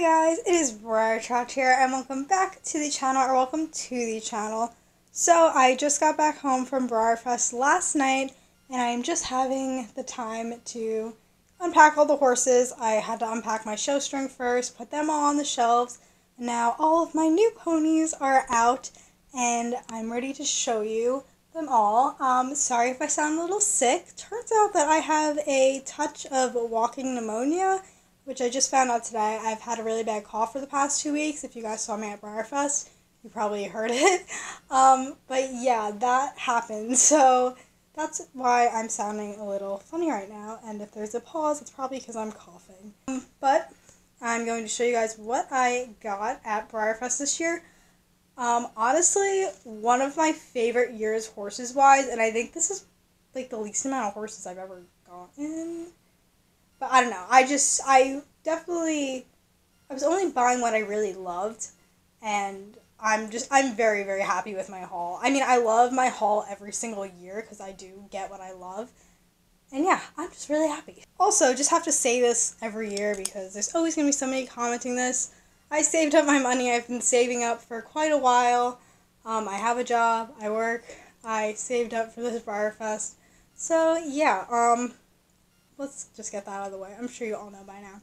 Hi guys, it is Breyer Trot here and welcome back to the channel or welcome to the channel. So I just got back home from BreyerFest last night and I am just having the time to unpack all the horses. I had to unpack my show string first, put them all on the shelves. And now all of my new ponies are out and I'm ready to show you them all. Um, sorry if I sound a little sick. Turns out that I have a touch of walking pneumonia which I just found out today. I've had a really bad cough for the past two weeks. If you guys saw me at BreyerFest, you probably heard it. Um, but yeah, that happened. So that's why I'm sounding a little funny right now. And if there's a pause, it's probably because I'm coughing. Um, but I'm going to show you guys what I got at BreyerFest this year. Um, honestly, one of my favorite years horses wise, and I think this is like the least amount of horses I've ever gotten but I don't know. I just I definitely I was only buying what I really loved and I'm just I'm very very happy with my haul. I mean, I love my haul every single year cuz I do get what I love. And yeah, I'm just really happy. Also, just have to say this every year because there's always going to be somebody commenting this. I saved up my money. I've been saving up for quite a while. Um, I have a job. I work. I saved up for this BreyerFest. So yeah, um, let's just get that out of the way. I'm sure you all know by now.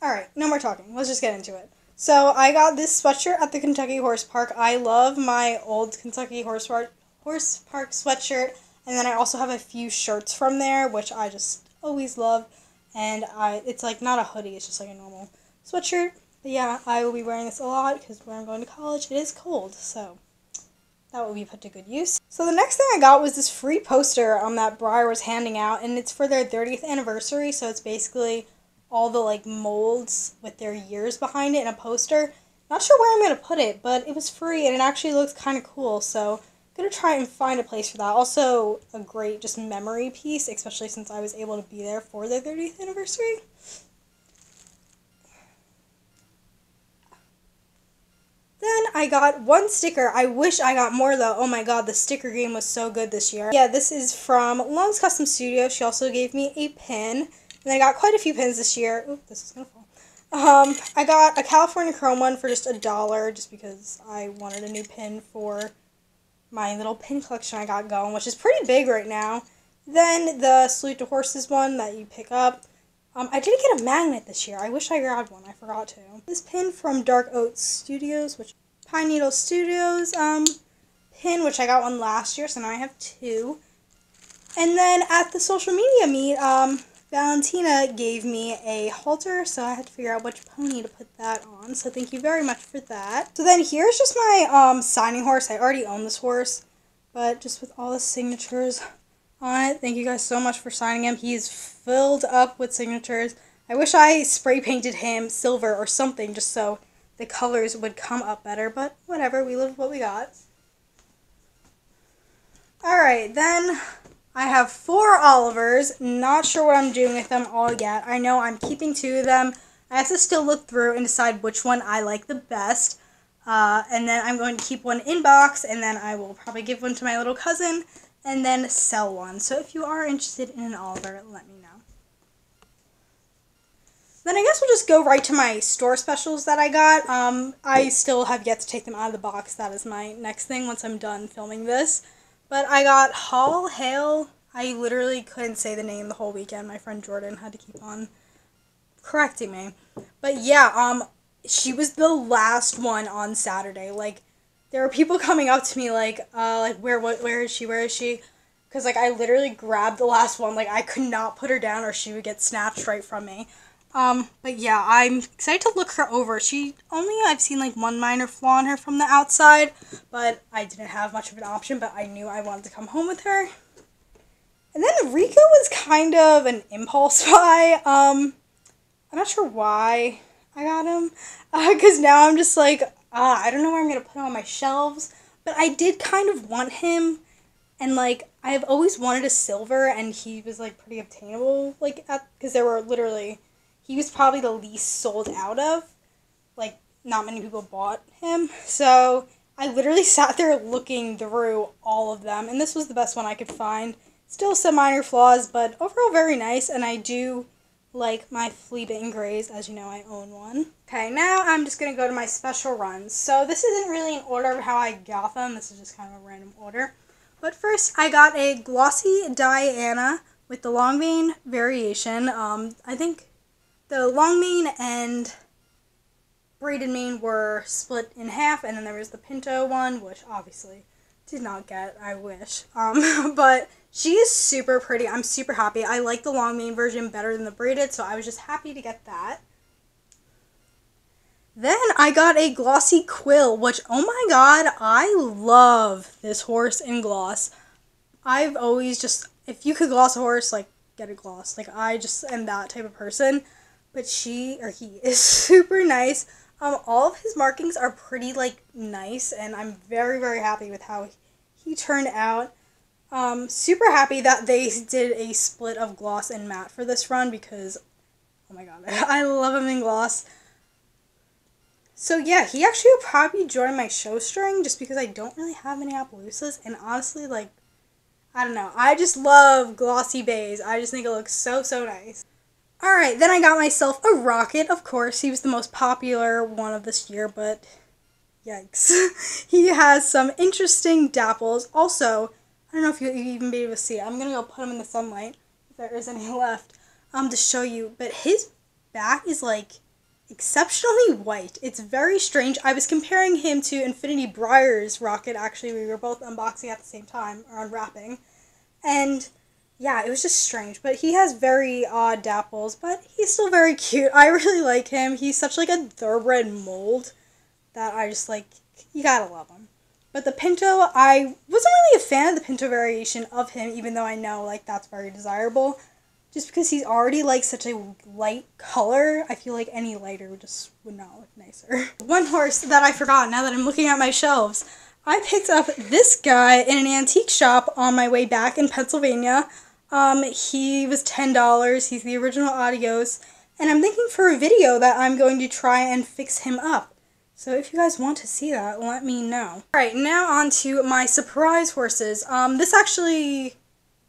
Alright, no more talking. Let's just get into it. So I got this sweatshirt at the Kentucky Horse Park. I love my old Kentucky Horse Park, Horse Park sweatshirt. And then I also have a few shirts from there, which I just always love. And I, it's like not a hoodie, it's just like a normal sweatshirt. But yeah, I will be wearing this a lot because when I'm going to college, it is cold. So that will be put to good use. So the next thing I got was this free poster um, that Breyer was handing out, and it's for their 30th anniversary, so it's basically all the like molds with their years behind it in a poster. Not sure where I'm going to put it, but it was free and it actually looks kind of cool, so I'm going to try and find a place for that. Also, a great just memory piece, especially since I was able to be there for their 30th anniversary. Then I got one sticker. I wish I got more though. Oh my god, the sticker game was so good this year. Yeah, this is from Lungs Custom Studio. She also gave me a pin. And I got quite a few pins this year. Oop, this is gonna fall. Um, I got a California Chrome one for just a dollar, just because I wanted a new pin for my little pin collection I got going, which is pretty big right now. Then the Salute to Horses one that you pick up. Um, I didn't get a magnet this year. I wish I grabbed one. I forgot to. This pin from Dark Oats Studios, which Pine Needle Studios um, pin, which I got one last year, so now I have two. And then at the social media meet, um, Valentina gave me a halter, so I had to figure out which pony to put that on. So thank you very much for that. So then here's just my um, signing horse. I already own this horse, but just with all the signatures on it. Thank you guys so much for signing him. He's filled up with signatures. I wish I spray painted him silver or something just so the colors would come up better, but whatever, we live with what we got. Alright, then I have four Olivers. Not sure what I'm doing with them all yet. I know I'm keeping two of them. I have to still look through and decide which one I like the best. Uh, and then I'm going to keep one in box, and then I will probably give one to my little cousin and then sell one. So if you are interested in an Oliver, let me know. Then I guess we'll just go right to my store specials that I got. Um, I still have yet to take them out of the box. That is my next thing once I'm done filming this. But I got Hall Hale. I literally couldn't say the name the whole weekend. My friend Jordan had to keep on correcting me. But yeah, um, she was the last one on Saturday. Like, there were people coming up to me like, uh, like where what where is she? Where is she? Because like I literally grabbed the last one. Like I could not put her down or she would get snatched right from me. Um, but yeah, I'm excited to look her over. She only I've seen like one minor flaw on her from the outside, but I didn't have much of an option. But I knew I wanted to come home with her. And then Rico was kind of an impulse buy. Um, I'm not sure why I got him, because uh, now I'm just like, uh, I don't know where I'm gonna put him on my shelves, but I did kind of want him, and like I have always wanted a silver, and he was like pretty obtainable, like because there were literally, he was probably the least sold out of, like not many people bought him, so I literally sat there looking through all of them, and this was the best one I could find. Still some minor flaws, but overall very nice, and I do like my flea bitten grays. As you know, I own one. Okay, now I'm just going to go to my special runs. So this isn't really in order of how I got them. This is just kind of a random order. But first, I got a glossy Diana with the long mane variation. Um, I think the long mane and braided mane were split in half, and then there was the pinto one, which obviously did not get. I wish. Um, but she is super pretty. I'm super happy. I like the long mane version better than the braided, so I was just happy to get that. Then I got a glossy quill, which, oh my god, I love this horse in gloss. I've always just, if you could gloss a horse, like, get a gloss. Like, I just am that type of person. But she, or he, is super nice. Um, all of his markings are pretty, like, nice, and I'm very, very happy with how he turned out. Um, super happy that they did a split of gloss and matte for this run because, oh my god, I love him in gloss. So yeah, he actually will probably join my show string just because I don't really have any Appaloosas, and honestly, like, I don't know, I just love glossy bays. I just think it looks so, so nice. Alright, then I got myself a rocket, of course. He was the most popular one of this year, but yikes. he has some interesting dapples. Also, I don't know if you'll even be able to see it. I'm gonna go put him in the sunlight, if there is any left, um, to show you. But his back is like exceptionally white. It's very strange. I was comparing him to Infinity Breyer's rocket. Actually, we were both unboxing at the same time or unwrapping, and yeah, it was just strange. But he has very odd dapples, but he's still very cute. I really like him. He's such like a thoroughbred mold that I just like. You gotta love him. But the Pinto, I wasn't really a fan of the Pinto variation of him, even though I know like that's very desirable just because he's already like such a light color, I feel like any lighter would just would not look nicer. One horse that I forgot now that I'm looking at my shelves, I picked up this guy in an antique shop on my way back in Pennsylvania. Um, he was ten dollars. He's the original Adios, and I'm thinking for a video that I'm going to try and fix him up. So if you guys want to see that, let me know. Alright, now on to my surprise horses. Um, this actually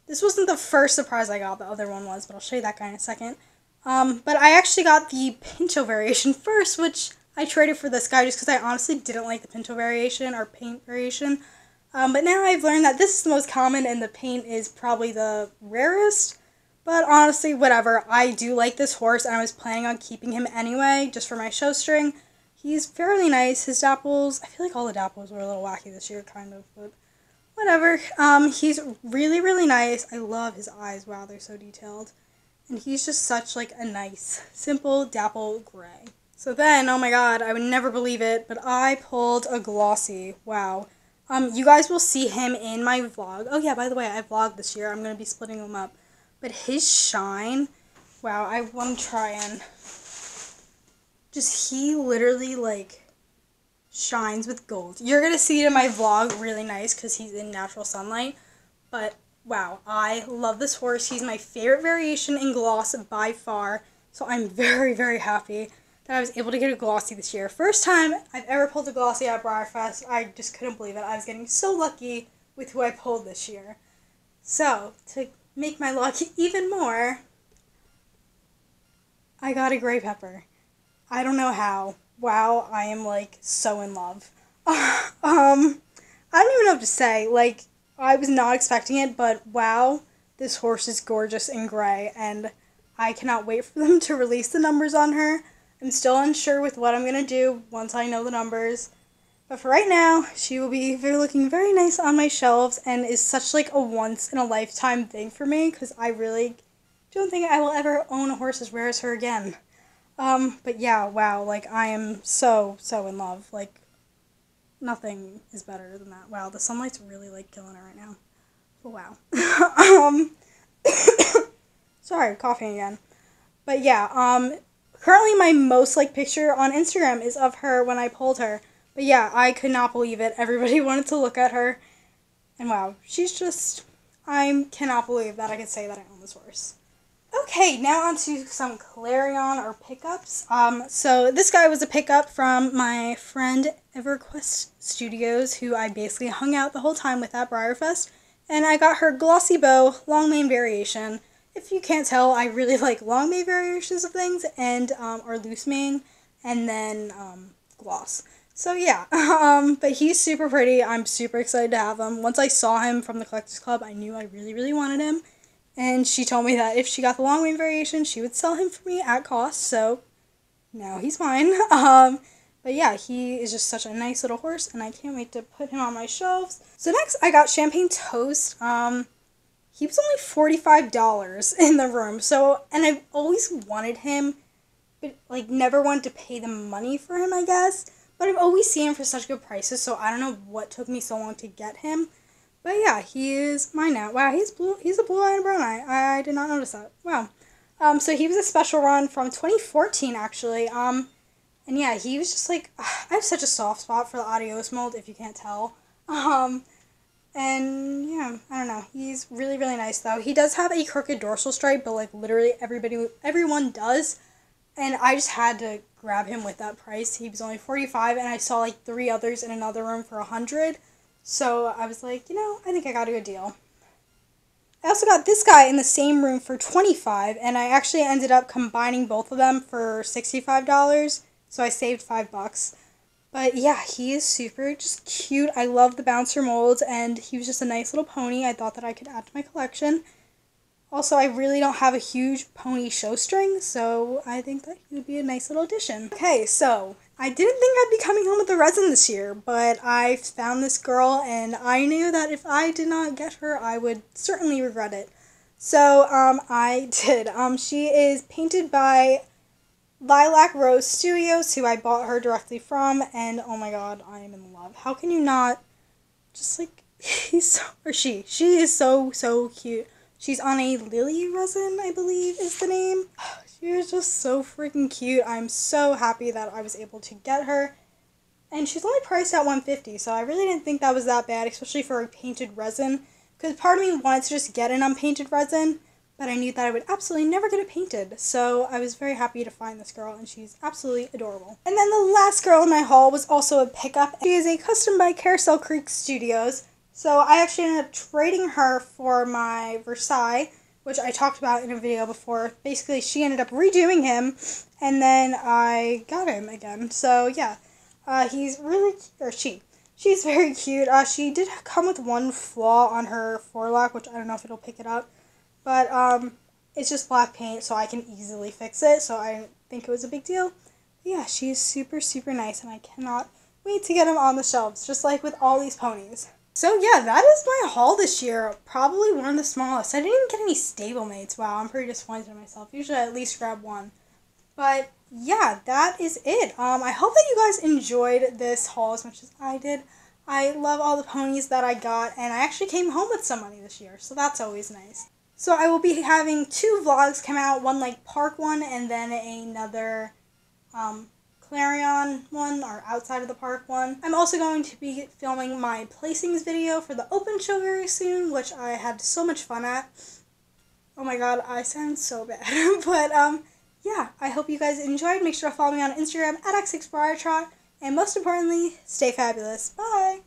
this wasn't the first surprise I got, the other one was, but I'll show you that guy in a second. Um, but I actually got the Pinto variation first, which I traded for this guy just because I honestly didn't like the Pinto variation or paint variation. Um, but now I've learned that this is the most common and the paint is probably the rarest. But honestly, whatever. I do like this horse and I was planning on keeping him anyway, just for my show string. He's fairly nice. His dapples, I feel like all the dapples were a little wacky this year, kind of, but whatever. Um, he's really, really nice. I love his eyes. Wow, they're so detailed. And he's just such like a nice, simple dapple gray. So then, oh my god, I would never believe it, but I pulled a glossy. Wow. Um, you guys will see him in my vlog. Oh yeah, by the way, I vlogged this year. I'm going to be splitting them up. But his shine, wow, I want to try and just, he literally like shines with gold. You're going to see it in my vlog really nice because he's in natural sunlight. But wow, I love this horse. He's my favorite variation in gloss by far. So I'm very, very happy that I was able to get a glossy this year. First time I've ever pulled a glossy at BreyerFest. I just couldn't believe it. I was getting so lucky with who I pulled this year. So, to make my luck even more, I got a gray pepper. I don't know how, wow, I am like so in love. um, I don't even know what to say. Like, I was not expecting it, but wow, this horse is gorgeous in gray, and I cannot wait for them to release the numbers on her. I'm still unsure with what I'm gonna do once I know the numbers. But for right now, she will be looking very nice on my shelves and is such like a once in a lifetime thing for me because I really don't think I will ever own a horse as rare as her again. Um, but yeah, wow, like I am so, so in love. Like nothing is better than that. Wow, the sunlight's really like killing her right now. But wow. um sorry, coughing again. But yeah, um currently my most like picture on Instagram is of her when I pulled her. But yeah, I could not believe it. Everybody wanted to look at her. And wow, she's just I cannot believe that I could say that I own this horse. Okay, now on to some Clarion or pickups. Um, so this guy was a pickup from my friend EverQuest Studios, who I basically hung out the whole time with at BreyerFest. And I got her Glossy Bow Long Mane Variation. If you can't tell, I really like long mane variations of things and um, or loose mane, and then um, gloss. So yeah, um, but he's super pretty. I'm super excited to have him. Once I saw him from the Collectors Club, I knew I really, really wanted him. And she told me that if she got the long mane variation, she would sell him for me at cost. So now he's mine. Um, but yeah, he is just such a nice little horse, and I can't wait to put him on my shelves. So next, I got Champagne Toast. Um, he was only $45 in the room. So, and I've always wanted him, but like never wanted to pay the money for him, I guess. But I've always seen him for such good prices, so I don't know what took me so long to get him. But yeah, he is mine now. Wow, he's blue. He's a blue eye and brown eye. I, I did not notice that. Wow. Um, so he was a special run from 2014, actually. Um, and yeah, he was just like, I have such a soft spot for the Adios mold, if you can't tell. Um, and yeah, I don't know. He's really, really nice though. He does have a crooked dorsal stripe, but like literally everybody, everyone does. And I just had to grab him with that price. He was only 45 and I saw like three others in another room for 100. So I was like, you know, I think I got a good deal. I also got this guy in the same room for 25 and I actually ended up combining both of them for $65. So I saved 5 bucks. But yeah, he is super just cute. I love the bouncer molds and he was just a nice little pony. I thought that I could add to my collection. Also, I really don't have a huge pony show string, so I think that he would be a nice little addition. Okay, so I didn't think I'd be coming home with a resin this year, but I found this girl and I knew that if I did not get her, I would certainly regret it. So um, I did. Um, she is painted by Lilac Rose Studios, who I bought her directly from, and oh my god, I am in love. How can you not just like he's so or she? She is so so cute. She's on a Lily resin, I believe is the name. She is just so freaking cute. I'm so happy that I was able to get her. And she's only priced at 150 so I really didn't think that was that bad, especially for a painted resin. Because part of me wanted to just get an unpainted resin, but I knew that I would absolutely never get it painted. So I was very happy to find this girl, and she's absolutely adorable. And then the last girl in my haul was also a pickup. She is a custom by Carousel Creek Studios. So I actually ended up trading her for my Versailles, which I talked about in a video before. Basically, she ended up redoing him, and then I got him again. So yeah, uh, he's really, or she, she's very cute. Uh, she did come with one flaw on her forelock, which I don't know if it'll pick it up, but um, it's just black paint, so I can easily fix it. So I think it was a big deal. But yeah, she's super, super nice, and I cannot wait to get them on the shelves, just like with all these ponies. So yeah, that is my haul this year. Probably one of the smallest. I didn't even get any stablemates. Wow, I'm pretty disappointed in myself. Usually I at least grab one. But yeah, that is it. Um, I hope that you guys enjoyed this haul as much as I did. I love all the ponies that I got, and I actually came home with some money this year, so that's always nice. So I will be having two vlogs come out, one like park one, and then another um, Clarion one, or outside of the park one. I'm also going to be filming my placings video for the open show very soon, which I had so much fun at. Oh my god, I sound so bad. but, um, yeah, I hope you guys enjoyed. Make sure to follow me on Instagram at x6briartrot. And most importantly, stay fabulous. Bye!